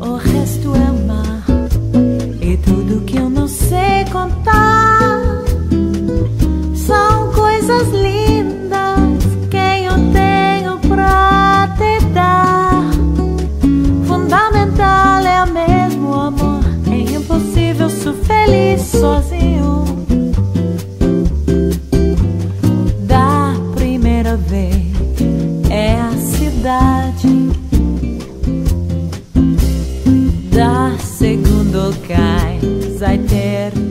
O resto é mar e tudo que eu não sei contar são coisas lindas que eu tenho pra te dar. Fundamental é o mesmo amor, é impossível ser feliz sozinho. Da primeira vez é a cidade. Cais a eternidade.